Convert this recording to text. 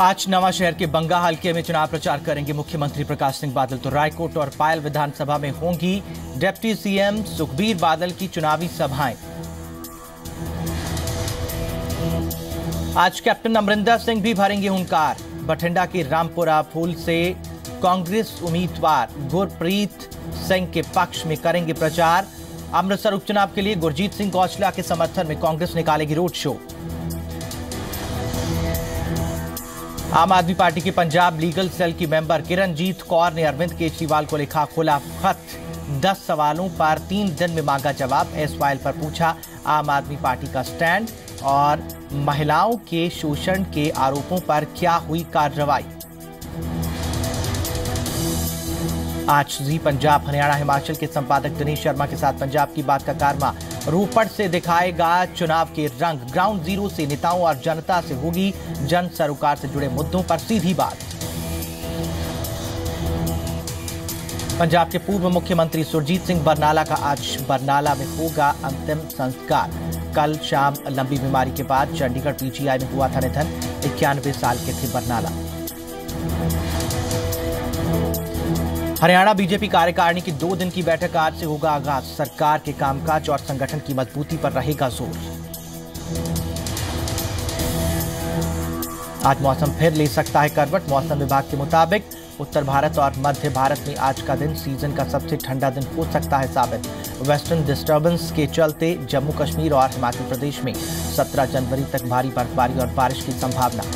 आज नवा शहर के बंगा हल्के में चुनाव प्रचार करेंगे मुख्यमंत्री प्रकाश सिंह बादल तो रायकोट और पायल विधानसभा में होंगी डिप्टी सीएम सुखबीर बादल की चुनावी सभाएँ। आज कैप्टन अमरिंदर सिंह भी भरेंगे हुंकार। बठिंडा के रामपुरा फूल से कांग्रेस उम्मीदवार गुरप्रीत सिंह के पक्ष में करेंगे प्रचार। अमृतसर उपचुनाव के लिए गुरजीत सिंह कौशला के समर्थन में कांग्रेस निकालेगी रोड शो। आम आदमी पार्टी के पंजाब लीगल सेल की मेंबर किरणजीत कौर ने अरविंद केजरीवाल को लिखा खुला खत। दस सवालों पर तीन दिन में मांगा जवाब। एस वायल पर पूछा, आम आदमी पार्टी का स्टैंड और महिलाओं के शोषण के आरोपों पर क्या हुई कार्रवाई? आज जी पंजाब, हरियाणा, हिमाचल के संपादक दिनेश शर्मा के साथ पंजाब की बात का कारमा रोपड़ से दिखाएगा चुनाव के रंग। ग्राउंड ज़ीरो से नेताओं और जनता से होगी जन सरोकार से जुड़े मुद्दों पर सीधी बात। पंजाब के पूर्व मुख्यमंत्री सुरजीत सिंह बरनाला का आज बरनाला में होगा अंतिम संस्कार। कल शाम लंबी बीमारी के बाद चंडीगढ़ पीजीआई में हुआ था निधन। इक्यानवे साल के थे बरनाला। हरियाणा बीजेपी कार्यकारिणी की दो दिन की बैठक आज से होगा आगाज़। सरकार के कामकाज और संगठन की मजबूती पर रहेगा ज़ोर। आज मौसम फिर ले सकता है करवट। मौसम विभाग के मुताबिक उत्तर भारत और मध्य भारत में आज का दिन सीज़न का सबसे ठंडा दिन हो सकता है साबित। वेस्टर्न डिस्टर्बेंस के चलते जम्मू कश्मीर और हिमाचल प्रदेश में 17 जनवरी तक भारी बर्फबारी और बारिश की संभावना।